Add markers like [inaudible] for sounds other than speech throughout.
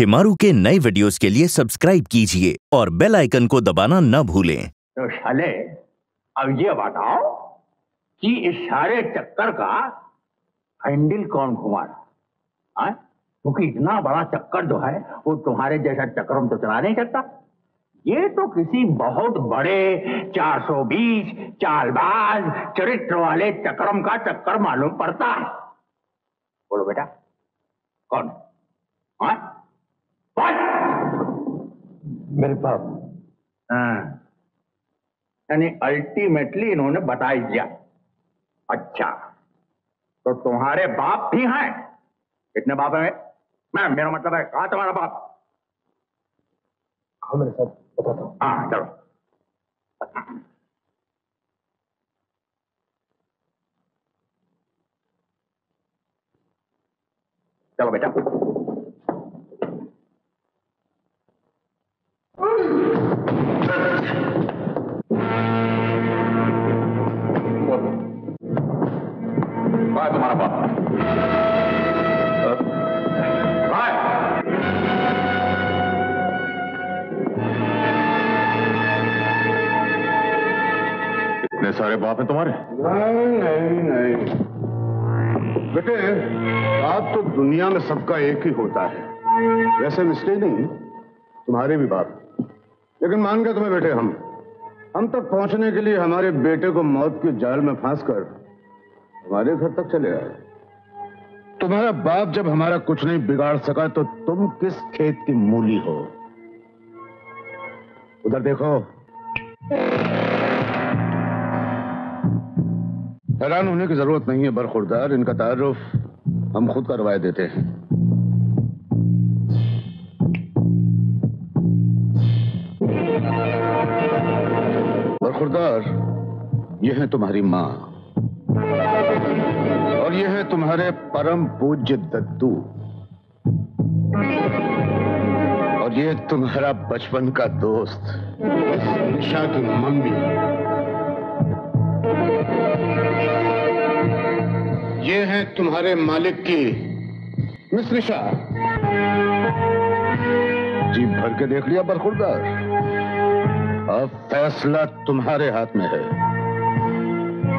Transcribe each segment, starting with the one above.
शिमारू के नए वीडियोस के लिए सब्सक्राइब कीजिए और बेल आइकन को दबाना न भूलें। तो शाले अब ये बताओ कि इस सारे चक्कर का हैंडल कौन घुमा रहा? है? क्योंकि इतना बड़ा चक्कर जो है, वो तुम्हारे जैसा चक्कर तो चला नहीं सकता। ये तो किसी बहुत बड़े 420 चालबाज चरित्र वाले चक्रम का चक्कर मालूम पड़ता है। बोलो बेटा, कौन? हाँ? मेरे बाप हाँ। यानी अल्टीमेटली इन्होंने बता ही दिया। अच्छा तो तुम्हारे बाप भी हैं। कितने बाप हैं? मैं मेरा मतलब है कहा तुम्हारा बाप? हाँ मेरे साथ बताता हूँ। हाँ चलो। चलो बेटा कहा है तुम्हारा बाप इतने सारे बाप हैं तुम्हारे। नहीं नहीं नहीं। बेटे बाप तो दुनिया में सबका एक ही होता है। वैसे मिस्टेक नहीं, तुम्हारे भी बाप लेकिन मान गए तुम्हें बेटे हम। हम तक पहुँचने के लिए हमारे बेटे को मौत के जाल में फांस कर हमारे घर तक चले आए। तुम्हारा बाप जब हमारा कुछ नहीं बिगाड़ सका तो तुम किस खेत की मूली हो? उधर देखो। हैरान होने की ज़रूरत नहीं है, बरखुरदार। इनका तारुफ हम खुद करवाए देते हैं। बरखुरदार ये है तुम्हारी माँ। और ये है तुम्हारे परम पूज्य दद्दू। और ये तुम्हारा बचपन का दोस्त। निशा की मम्मी ये है तुम्हारे मालिक की। मिस निशा जी भर के देख लिया बरखुरदार। अब फैसला तुम्हारे हाथ में है।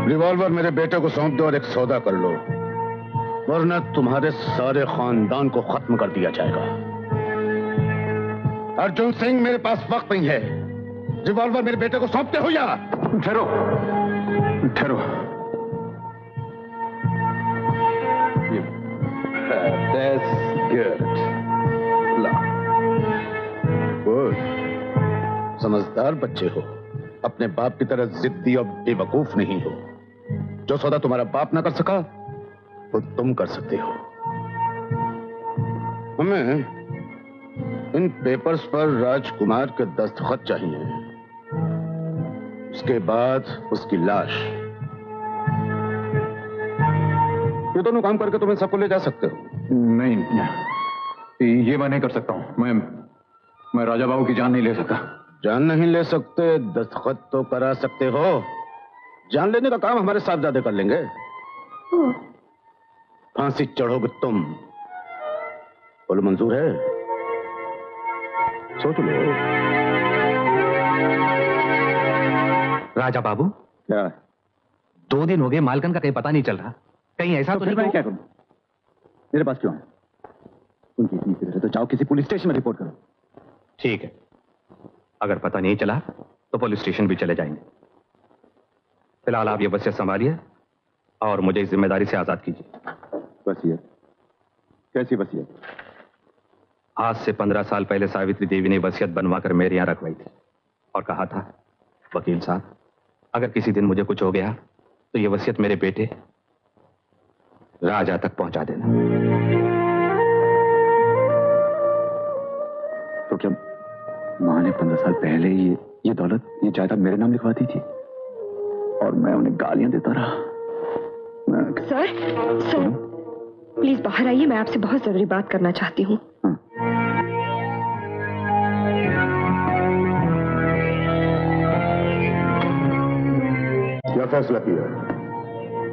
रिवॉल्वर मेरे बेटे को सौंप दो और एक सौदा कर लो वरना तुम्हारे सारे खानदान को खत्म कर दिया जाएगा। अर्जुन सिंह मेरे पास वक्त नहीं है। रिवॉल्वर मेरे बेटे को सौंपते हो या? ठहरो ठहरो। That's good. समझदार बच्चे हो। अपने बाप की तरह जिद्दी और बेवकूफ़ नहीं हो। जो सौदा तुम्हारा बाप ना कर सका, वो तुम कर सकते हो। हमें इन पेपर्स पर राजकुमार के दस्तखत चाहिए। उसके बाद उसकी लाश। ये दोनों काम करके तुम इन सबको ले जा सकते हो। नहीं। ये मैं नहीं कर सकता हूँ। मैं मैं राजा बाबू की जान नहीं ले सकता। जान नहीं ले सकते दस्तखत तो करा सकते हो। जान लेने का काम हमारे साहबजादे कर लेंगे। फांसी चढ़ोगे तुम। बोलो मंजूर है? सोच लो। राजा बाबू क्या? दो दिन हो गए मालकन का कहीं पता नहीं चल रहा। कहीं ऐसा तो, नहीं मैं कि क्या करूँ? मेरे पास क्यों? है उनकी इतनी फ़िक्र है तो जाओ किसी पुलिस स्टेशन में रिपोर्ट करो। ठीक है। अगर पता नहीं चला तो पुलिस स्टेशन भी चले जाएँगे। फ़िलहाल आप ये वसीयत संभालिए और मुझे इस ज़िम्मेदारी से आज़ाद कीजिए। वसीयत कैसी वसीयत आज से पंद्रह साल पहले सावित्री देवी ने वसीयत बनवा कर मेरे यहाँ रखवाई थी और कहा था वकील साहब अगर किसी दिन मुझे कुछ हो गया तो ये वसीयत मेरे बेटे राजा तक पहुँचा देना। माँ ने पंद्रह साल पहले ही ये ये दौलत ये जायदाद मेरे नाम लिखवा दी थी। और मैं उन्हें गालियाँ देता रहा। मैं सर सर प्लीज़ बाहर आइए मैं आपसे बहुत ज़रूरी बात करना चाहती हूँ। हाँ। क्या फैसला किया?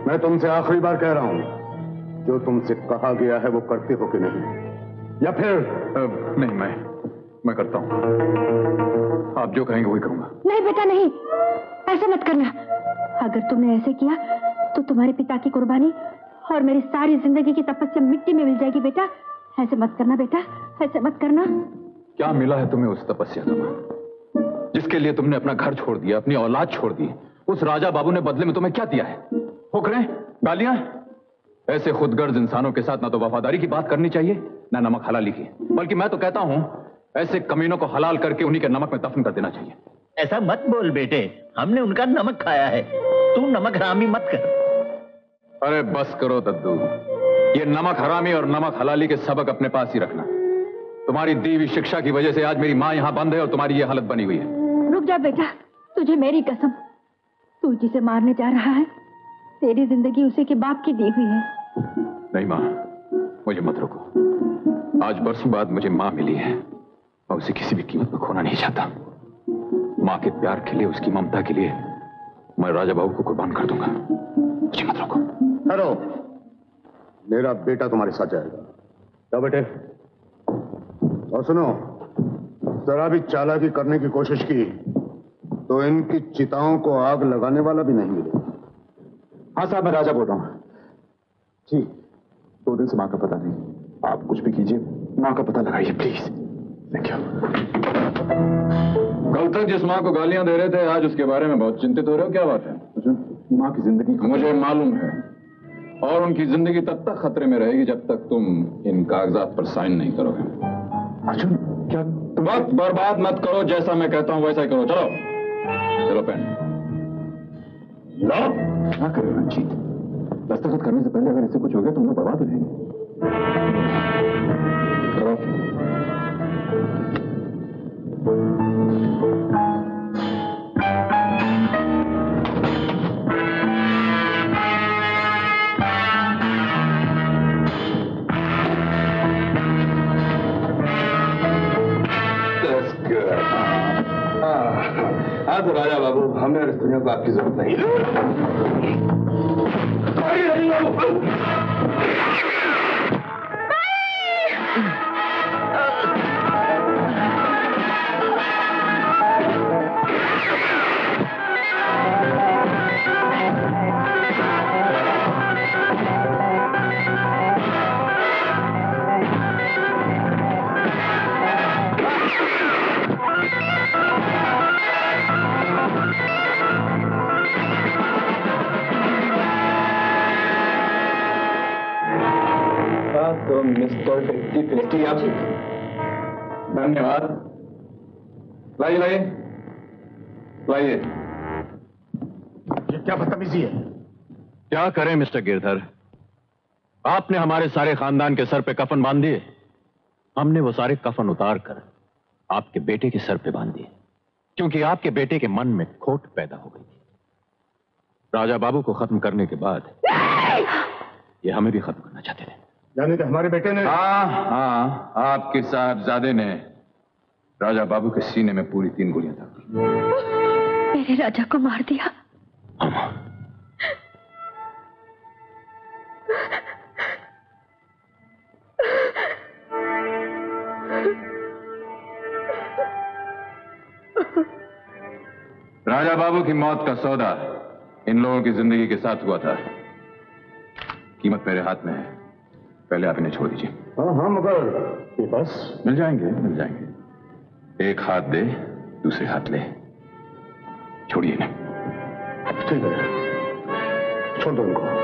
मैं तुमसे आखिरी बार कह रहा हूँ जो तुमसे कहा गया है वो करते हो कि नहीं? या फिर अ, नहीं मैं मैं करता हूँ। आप जो कहेंगे वही करूँगा। नहीं बेटा नहीं। ऐसा मत करना। अगर तुमने ऐसे किया तो तुम्हारे पिता की कुर्बानी और मेरी सारी ज़िंदगी की तपस्या मिट्टी में मिल जाएगी बेटा। ऐसे मत करना बेटा ऐसे मत करना। क्या मिला है तुम्हें उस तपस्या का जिसके लिए तुमने अपना घर छोड़ दिया अपनी औलाद छोड़ दी उस राजा बाबू ने बदले में तुम्हें क्या दिया है? फुकरे गालियाँ? ऐसे खुदगर्ज इंसानों के साथ ना तो वफादारी की बात करनी चाहिए ना नमक हलाली की। बल्कि मैं तो कहता हूँ ऐसे कमीनों को हलाल करके उन्हीं के नमक में दफन कर देना चाहिए। ऐसा मत बोल बेटे हमने उनका नमक खाया है। तू नमक हरामी मत कर। अरे बस करो दद्दू। ये नमक हरामी और नमक हलाली के सबक अपने पास ही रखना। तुम्हारी दी हुई शिक्षा की वजह से आज मेरी माँ यहाँ बंद है और तुम्हारी ये हालत बनी हुई है। रुक जा बेटा तुझे मेरी कसम। तू जिसे मारने जा रहा है तेरी ज़िंदगी उसी के बाप की दी हुई है। नहीं माँ मुझे मत रोको। आज बरसों बाद मुझे माँ मिली है। मैं उसे किसी भी कीमत पर खोना नहीं चाहता। माँ के प्यार के लिए, उसकी ममता के लिए मैं राजा बाबू को कुर्बान कर दूँगा। मुझे मत रोको। हेलो। मेरा बेटा तुम्हारे साथ जाएगा। क्या बेटे। और सुनो, जरा भी चालाकी करने की कोशिश की तो इनकी चिताओं को आग लगाने वाला भी नहीं मिलेगा। हाँ साहब, मैं राजा बोल रहा हूँ। जी दो दिन से माँ का पता नहीं। आप कुछ भी कीजिए। माँ का पता लगाइए, प्लीज़। थैंक यू कल तक जिस माँ को गालियाँ दे रहे थे आज उसके बारे में बहुत चिंतित हो रहे हो? क्या बात है? माँ की ज़िंदगी मुझे मालूम है। और उनकी ज़िंदगी तब तक खतरे में रहेगी जब तक तुम इन कागजात पर साइन नहीं करोगे। अर्जुन क्या तुम वक्त बर्बाद मत करो जैसा मैं कहता हूँ वैसा ही करो। चलो। चलो पेन। लो क्या करे रंजीत? दस्तखत करने से पहले अगर इससे कुछ हो गया तो हम लोग बर्बाद हो जाएँगे। हाँ तो राजा बाबू हमें और स्त्रियों को आपकी ज़रूरत नहीं मिस्टर फिफ्टी फिफ्टी आप धन्यवाद। लाइए लाइए। लाइए। ये क्या बदतमीजी है? क्या करें मिस्टर गिरधर? आपने हमारे सारे खानदान के सर पे कफन बाँध दिए। हमने वो सारे कफन उतार कर आपके बेटे के सर पे बाँध दिए क्योंकि आपके बेटे के मन में खोट पैदा हो गई थी। राजा बाबू को खत्म करने के बाद ये हमें भी खत्म करना चाहते थे। यानी कि हमारे बेटे ने। हाँ हाँ आपके साहबजादे ने राजा बाबू के सीने में पूरी तीन गोलियाँ दाग मेरे राजा को मार दिया। राजा बाबू की मौत का सौदा इन लोगों की ज़िंदगी के साथ हुआ था। कीमत मेरे हाथ में है। पहले आप इन्हें छोड़ दीजिए। हाँ हाँ मगर ये बस। मिल जाएँगे मिल जाएँगे। एक हाथ दे दूसरे हाथ ले। छोड़िए ना ठीक है। छोड़ दो उनको।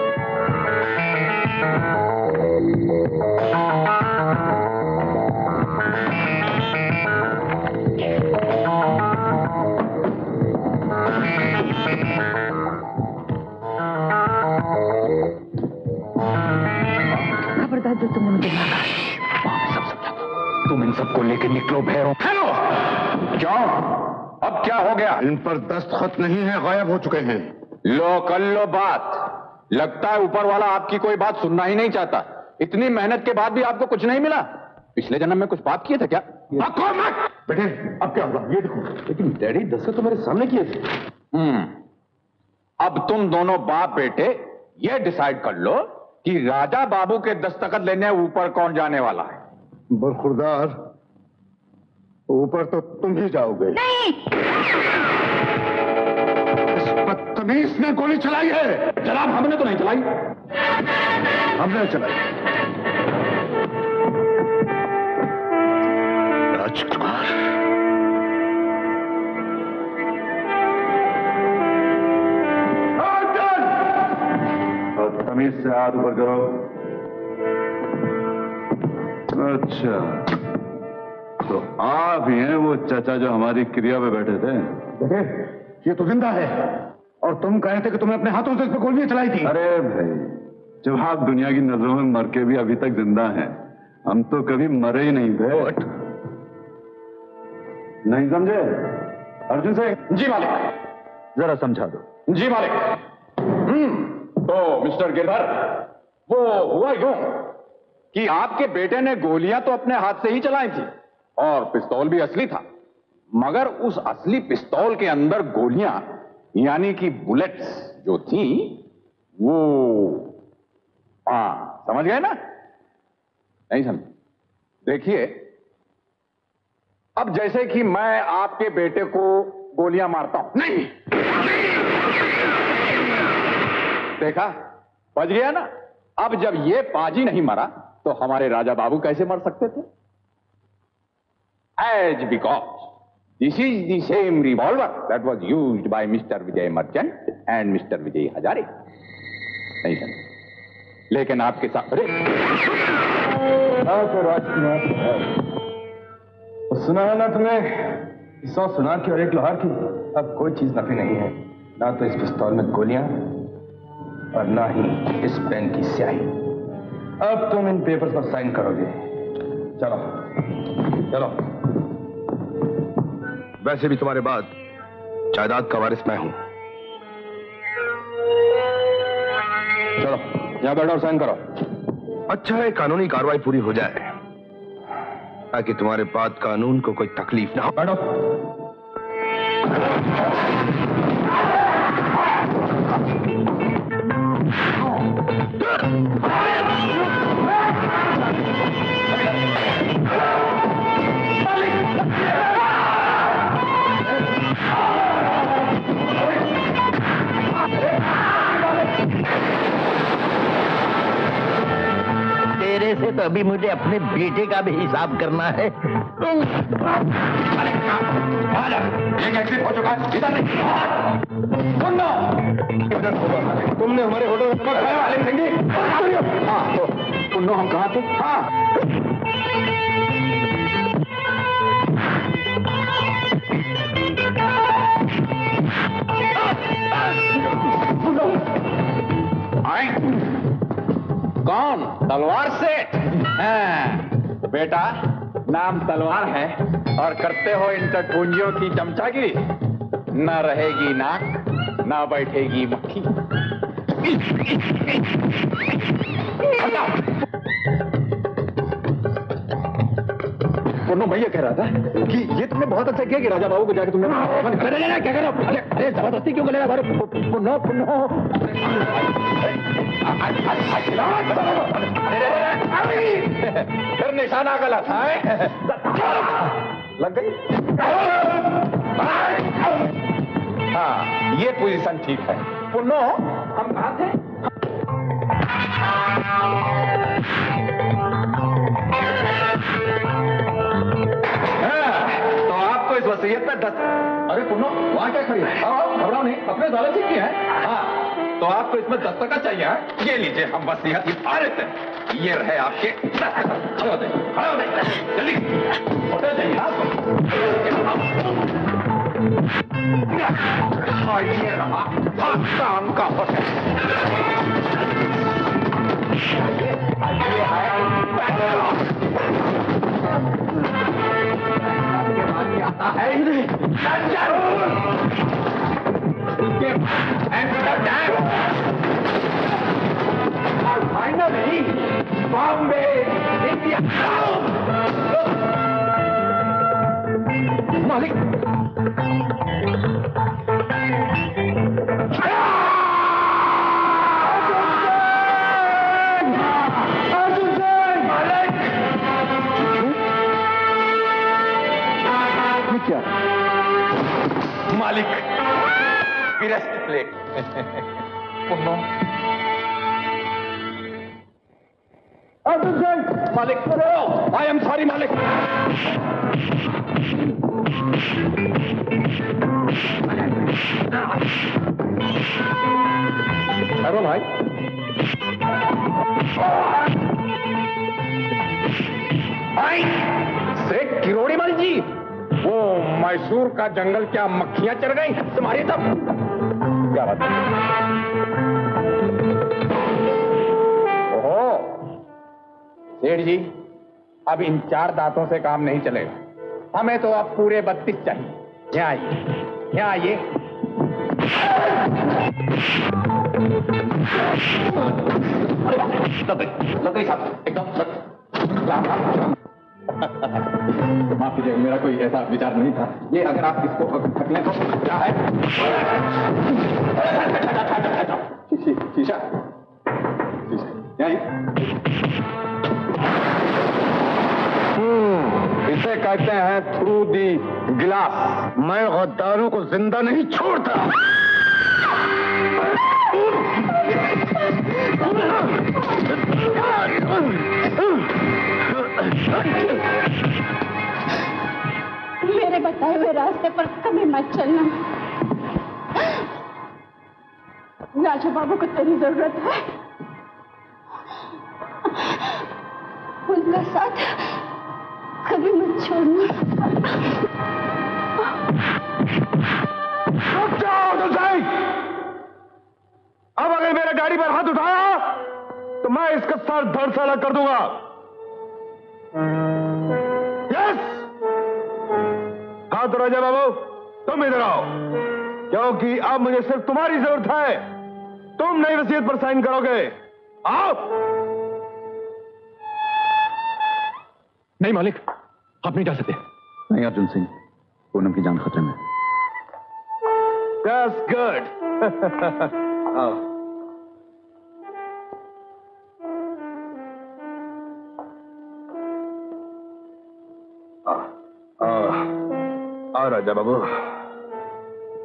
सब समझा तुम इन सबको लेके निकलो भैरों। हेलो क्यों अब क्या हो गया? इन पर दस्तखत नहीं है गायब हो चुके हैं। लो कर लो बात। लगता है ऊपर वाला आपकी कोई बात सुनना ही नहीं चाहता। इतनी मेहनत के बाद भी आपको कुछ नहीं मिला। पिछले जन्म में कुछ बात किए थे क्या? मत! बेटे अब क्या होगा? ये देखो। लेकिन डैडी दस्तखत तो मेरे सामने किए थे। हम्म। अब तुम दोनों बाप बेटे ये डिसाइड कर लो कि राजा बाबू के दस्तखत लेने ऊपर कौन जाने वाला है? बरखुरदार ऊपर तो तुम ही जाओगे। नहीं! इस बदतमीज ने गोली चलाई है। जनाब हमने तो नहीं चलाई। हमने चलाई। बदतमीज से हाथ ऊपर करो अच्छा। तो आप ही हैं वो चाचा जो हमारी क्रिया पे बैठे थे। देखे ये तो ज़िंदा है। और तुम कह रहे थे कि तुमने अपने हाथों से इस पर गोलियाँ चलाई थी। अरे भाई जब आप दुनिया की नज़रों में मर के भी अभी तक ज़िंदा हैं हम तो कभी मरे ही नहीं थे। What? नहीं समझे? अर्जुन सिंह जी मालिक। जरा समझा दो। जी मालिक। हम्म, तो मिस्टर गिरधर, वो हुआ यूँ कि आपके बेटे ने गोलियाँ तो अपने हाथ से ही चलाई थी और पिस्तौल भी असली था। मगर उस असली पिस्तौल के अंदर गोलियाँ, यानी कि बुलेट्स जो थी, वो हाँ समझ गए ना? नहीं समझ। देखिए, अब जैसे कि मैं आपके बेटे को गोलियाँ मारता हूँ। नहीं! देखा? बच गया ना? अब जब ये पाजी नहीं मरा तो हमारे राजा बाबू कैसे मर सकते थे? As because this is the same revolver that was used by Mister Vijay Merchant and Mister Vijay Hazare नहीं समझे लेकिन आपके साथ अरे! सुना है। ना तुम्हें सौ सुनार की और एक लोहार की। अब कोई चीज़ नफी नहीं है। ना तो इस पिस्तौल में गोलियाँ और ना ही इस पेन की स्याही। अब तुम इन पेपर्स पर साइन करोगे। चलो चलो। वैसे भी तुम्हारे बाद जायदाद का वारिस मैं हूँ। चलो, यहाँ बैठो और साइन करो। अच्छा है, कानूनी कार्रवाई पूरी हो जाए, ताकि तुम्हारे बाद कानून को कोई तकलीफ़ ना हो। बैठो। से तो अभी मुझे अपने बेटे का भी हिसाब करना है। तुमने हमारे होटल में खाया वाले हाँ तो हम कहा थे? हाँ। कौन तलवार से। हाँ, बेटा नाम तलवार है और करते हो इन कुंजियों की चमचागिरी। न रहेगी नाक ना बैठेगी मक्खी [laughs] पुन्नो मैं ये कह रहा था कि ये तुमने बहुत अच्छा किया कि राजा बाबू को जाके तुमने क्या कर? अरे अरे ज़बरदस्ती क्यों कर रहे? अरे पुन्नो पुन्नो। फिर निशाना गलत है? लग गई? हाँ ये पोजीशन ठीक है। पुन्नो हम कहा थे? इस पे दस अरे पुन्नो वहाँ क्या खड़ी है आओ, घबराओ नहीं अपने दौलत की है। हाँ तो आपको इसमें दस्तखत चाहिए हाँ? ये लीजिए हम वसीयत देते हैं ये रहे आपके दस्तखत खड़े हो खड़े जल्दी। होटल जाइए हाँ? पाकिस्तान का होटल फाइनली बॉम्बे इंडिया मालिक! बिरेस्ट प्लेट मालिक आई एम सॉरी मालिक अरे भाई भाई सेठ किरोड़ी मल जी। वो मैसूर का जंगल क्या मक्खियाँ चढ़ गई? तुम्हारी तब क्या बात ओहो सेठ जी अब इन चार दांतों से काम नहीं चलेगा हमें तो अब पूरे बत्तीस चाहिए यहाँ आइए यहाँ आइए एकदम [laughs] माफ़ कीजिए मेरा कोई ऐसा विचार नहीं था। ये अगर आप इसको ढक लें तो क्या है? शीशा शीशा। क्या हम्म, इसे कहते हैं थ्रू दी गिलास मैं गद्दारों को ज़िंदा नहीं छोड़ता। [laughs] [laughs] बताए हुए रास्ते पर कभी मत चलना। राजू बाबू को तेरी ज़रूरत है। उनका साथ कभी मत छोड़ना। रुक जाओ अब अगर मेरे गाड़ी पर हाथ उठाया तो मैं इसका सर धड़ से कर दूँगा। हाँ तो राजा बाबू तुम इधर आओ। क्योंकि अब मुझे सिर्फ़ तुम्हारी ज़रूरत है। तुम नई वसीयत पर साइन करोगे। आओ। नहीं मालिक आप नहीं जा सकते। नहीं अर्जुन सिंह पूनम की जान खतरे में। That's good. [laughs] आओ। राजा बाबू।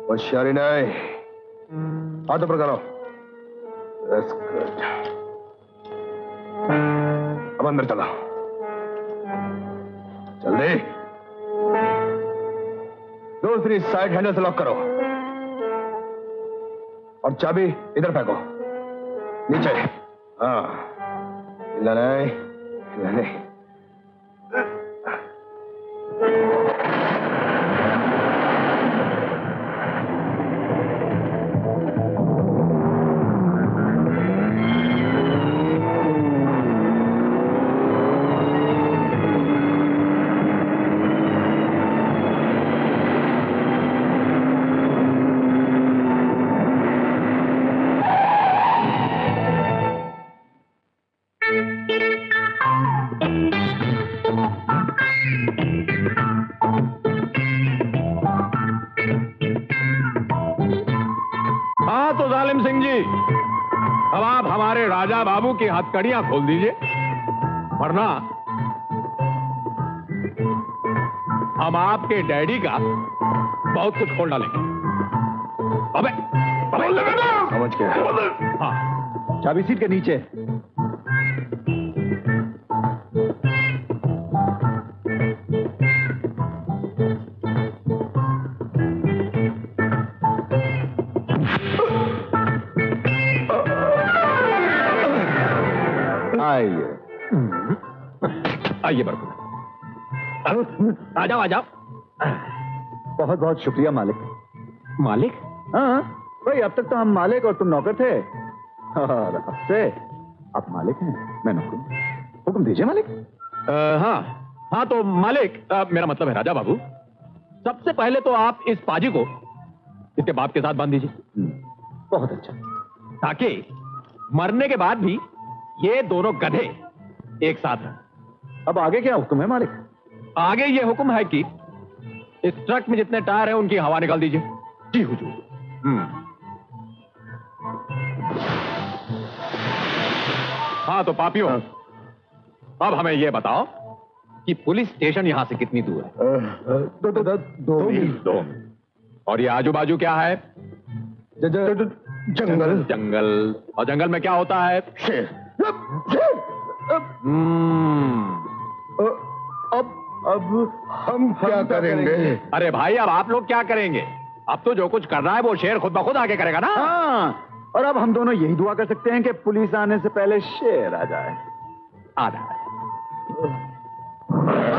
होशियारी करो। That's good. अब अंदर चलो। जल्दी। दूसरी साइड हैंडल से लॉक करो। और चाबी इधर फेंको। नीचे। हाँ। नहीं। नहीं। की हथकड़ियाँ खोल दीजिए। वरना हम आपके डैडी का बहुत कुछ खोल डालेंगे। अबे अबे समझ गया। हाँ चाबी सीट के नीचे। आ जाओ आ जाओ बहुत बहुत शुक्रिया मालिक। मालिक? हाँ भाई अब तक तो हम मालिक और तुम नौकर थे। और अब से आप मालिक हैं मैं नौकर हुक्म दीजिए मालिक। हाँ हाँ तो मालिक अ, मेरा मतलब है राजा बाबू। सबसे पहले तो आप इस पाजी को इसके बाप के साथ बाँध दीजिए। हम्म, बहुत अच्छा। ताकि मरने के बाद भी ये दोनों गधे एक साथ रहें अब आगे क्या हुक्म है मालिक? आगे ये हुक्म है कि इस ट्रक में जितने टायर हैं उनकी हवा निकाल दीजिए। जी हुजूर। हम्म। हाँ तो पापियों अब हमें ये बताओ कि पुलिस स्टेशन यहाँ से कितनी दूर है? दो दो दो मील। दो मील। और ये आजू बाजू क्या है? जंगल। जंगल। और जंगल में क्या होता है? शेर। हम्म, अब हम क्या करेंगे। अरे भाई अब आप लोग क्या करेंगे? अब तो जो कुछ कर रहा है वो शेर खुद ब खुद आगे करेगा ना? हाँ और अब हम दोनों यही दुआ कर सकते हैं कि पुलिस आने से पहले शेर आ जाए। आ जाए। है।